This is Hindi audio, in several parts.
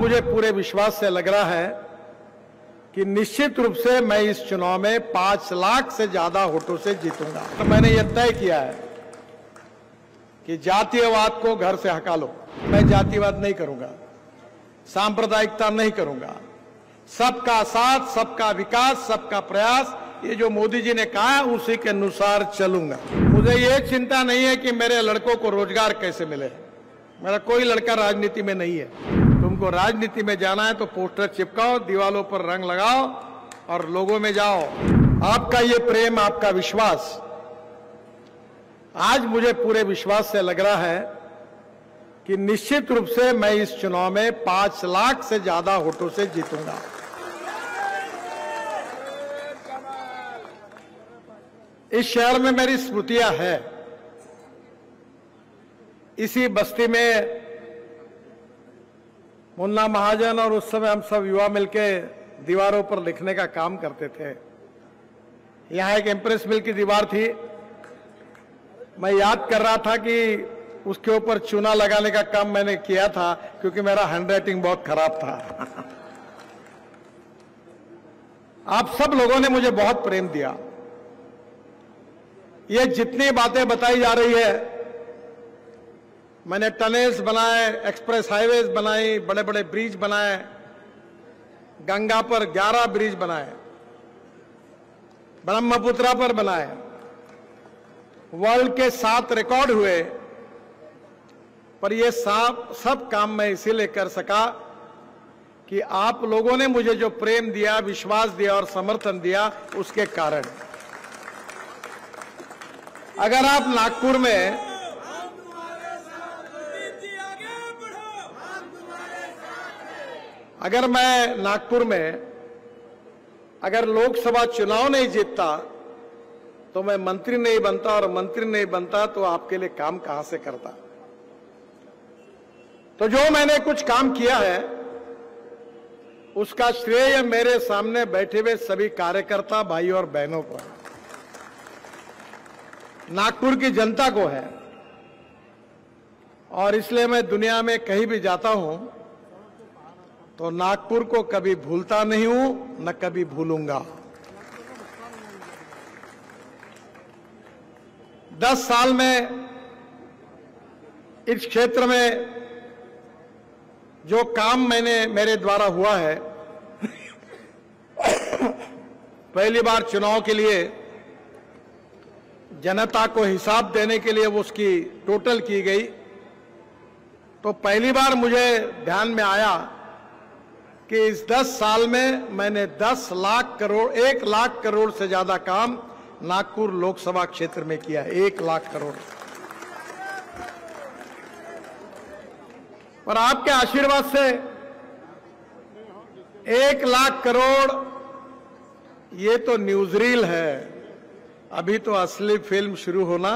मुझे पूरे विश्वास से लग रहा है कि निश्चित रूप से मैं इस चुनाव में पाँच लाख से ज़्यादा वोटों से जीतूँगा। तो मैंने यह तय किया है कि जातीयवाद को घर से हटा लो। मैं जातिवाद नहीं करूँगा। सांप्रदायिकता नहीं करूँगा। सबका साथ, सबका विकास, सबका प्रयास, ये जो मोदी जी ने कहा है, उसी के अनुसार चलूँगा। मुझे ये चिंता नहीं है कि मेरे लड़कों को रोज़गार कैसे मिले। मेरा कोई लड़का राजनीति में नहीं है। तुमको राजनीति में जाना है तो पोस्टर चिपकाओ, दीवालों पर रंग लगाओ और लोगों में जाओ। आपका ये प्रेम, आपका विश्वास। आज मुझे पूरे विश्वास से लग रहा है कि निश्चित रूप से मैं इस चुनाव में पाँच लाख से ज़्यादा वोटों से जीतूँगा। इस शहर में मेरी स्मृतियाँ है। इसी बस्ती में मुन्ना महाजन और उस समय हम सब युवा मिलके दीवारों पर लिखने का काम करते थे। यहाँ एक एम्प्रेस मिल की दीवार थी। मैं याद कर रहा था कि उसके ऊपर चूना लगाने का काम मैंने किया था, क्योंकि मेरा हैंडराइटिंग बहुत खराब था। आप सब लोगों ने मुझे बहुत प्रेम दिया। ये जितनी बातें बताई जा रही है मैंने टनल्स बनाए, एक्सप्रेस हाईवेज बनाई बड़े बड़े ब्रिज बनाए, गंगा पर 11 ब्रिज बनाए, ब्रह्मपुत्रा पर बनाए। वर्ल्ड के सात रिकॉर्ड हुए, पर ये सब सब काम मैं इसीलिए कर सका कि आप लोगों ने मुझे जो प्रेम दिया, विश्वास दिया और समर्थन दिया, उसके कारण। अगर आप नागपुर में अगर मैं नागपुर में अगर लोकसभा चुनाव नहीं जीतता तो मैं मंत्री नहीं बनता और मंत्री नहीं बनता तो आपके लिए काम कहाँ से करता? तो जो मैंने कुछ काम किया है, उसका श्रेय मेरे सामने बैठे हुए सभी कार्यकर्ता भाई और बहनों को है। नागपुर की जनता को है। और इसलिए मैं दुनिया में कहीं भी जाता हूँ तो नागपुर को कभी भूलता नहीं हूँ, न कभी भूलूँगा। दस साल में इस क्षेत्र में जो काम मैंने, मेरे द्वारा हुआ है, पहली बार चुनाव के लिए, जनता को हिसाब देने के लिए उसकी टोटल की गई। तो पहली बार मुझे ध्यान में आया कि इस 10 साल में मैंने 10 लाख करोड़, एक लाख करोड़ से ज़्यादा काम नागपुर लोकसभा क्षेत्र में किया एक लाख करोड़। पर आपके आशीर्वाद से एक लाख करोड़, ये तो न्यूजरील है। अभी तो असली फ़िल्म शुरू होना।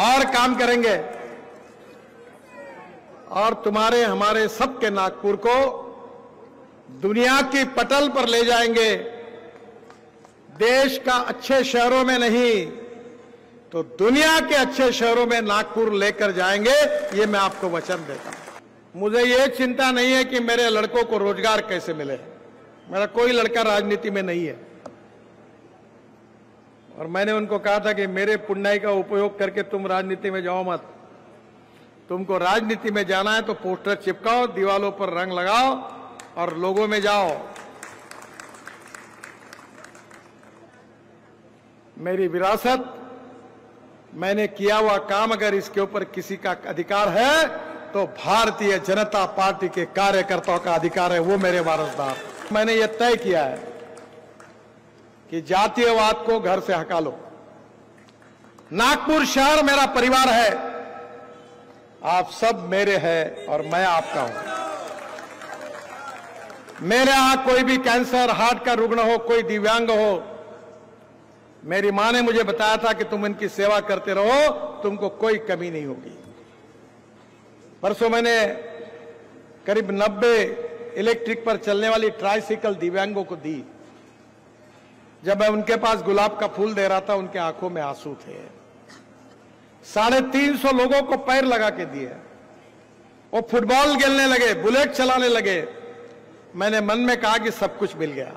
और काम करेंगे। और तुम्हारे, हमारे सबके नागपुर को दुनिया की पटल पर ले जाएँगे। देश का अच्छे शहरों में नहीं तो दुनिया के अच्छे शहरों में नागपुर लेकर जाएँगे, ये मैं आपको वचन देता हूँ। मुझे ये चिंता नहीं है कि मेरे लड़कों को रोज़गार कैसे मिले। मेरा कोई लड़का राजनीति में नहीं है। और मैंने उनको कहा था कि मेरे पुण्याई का उपयोग करके तुम राजनीति में जाओ मत। तुमको राजनीति में जाना है तो पोस्टर चिपकाओ, दीवालों पर रंग लगाओ और लोगों में जाओ। मेरी विरासत, मैंने किया हुआ काम अगर इसके ऊपर किसी का अधिकार है तो भारतीय जनता पार्टी के कार्यकर्ताओं का अधिकार है, वो मेरे वारसदार। मैंने ये तय किया है कि जातीयवाद को घर से हका लो। नागपुर शहर मेरा परिवार है। आप सब मेरे हैं और मैं आपका हूँ। मेरे यहाँ कोई भी कैंसर, हार्ट का रुग्ण हो, कोई दिव्यांग हो, मेरी माँ ने मुझे बताया था कि तुम इनकी सेवा करते रहो, तुमको कोई कमी नहीं होगी। परसों मैंने करीब 90 इलेक्ट्रिक पर चलने वाली ट्राइसिकल दिव्यांगों को दी। जब मैं उनके पास गुलाब का फूल दे रहा था, उनके आँखों में आँसू थे। साढ़े तीन सौ लोगों को पैर लगा के दिए। वो फुटबॉल खेलने लगे, बुलेट चलाने लगे। मैंने मन में कहा कि सब कुछ मिल गया।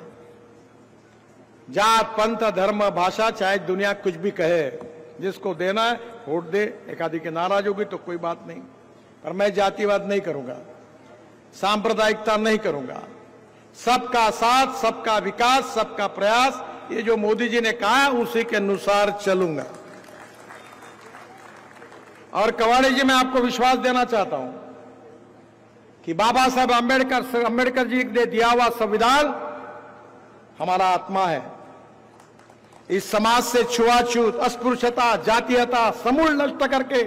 जात, पंथ, धर्म, भाषा, चाहे दुनिया कुछ भी कहे, जिसको देना है, वोट दे। एक आदि के नाराज़ होगी तो कोई बात नहीं। पर मैं जातिवाद नहीं करूँगा। सांप्रदायिकता नहीं करूँगा। सबका साथ, सबका विकास, सबका प्रयास, ये जो मोदी जी ने कहा उसी के अनुसार चलूँगा। और कवाड़े जी, मैं आपको विश्वास देना चाहता हूँ कि बाबा साहब अंबेडकर अंबेडकर जी ने दिया हुआ संविधान हमारा आत्मा है। इस समाज से छुआछूत, अस्पृश्यता, जातीयता, समूल नष्ट करके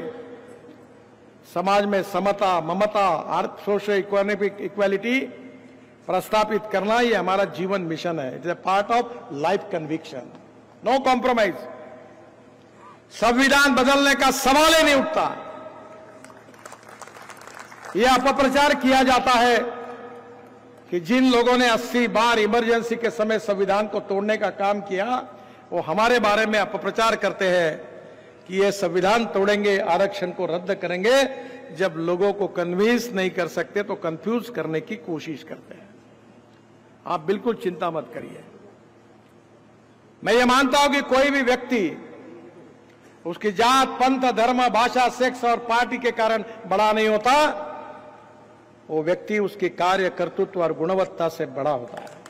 समाज में समता, ममता अर्थ सोशल इकोनॉमिक इक्वालिटी प्रस्तापित करना ये हमारा जीवन मिशन है। It is a part of life conviction. No compromise. संविधान बदलने का सवाल ही नहीं उठता। यह अपप्रचार किया जाता है कि जिन लोगों ने 80 बार इमरजेंसी के समय संविधान को तोड़ने का काम किया, वो हमारे बारे में अपप्रचार करते हैं कि ये संविधान तोड़ेंगे, आरक्षण को रद्द करेंगे, जब लोगों को कन्विंस नहीं कर सकते तो कंफ्यूज करने की कोशिश करते हैं। आप बिल्कुल चिंता मत करिए। मैं ये मानता हूँ कि कोई भी व्यक्ति उसकी जात, पंथ, धर्म, भाषा, सेक्स और पार्टी के कारण बड़ा नहीं होता। वो व्यक्ति उसके कार्य, कर्तृत्व और गुणवत्ता से बड़ा होता है।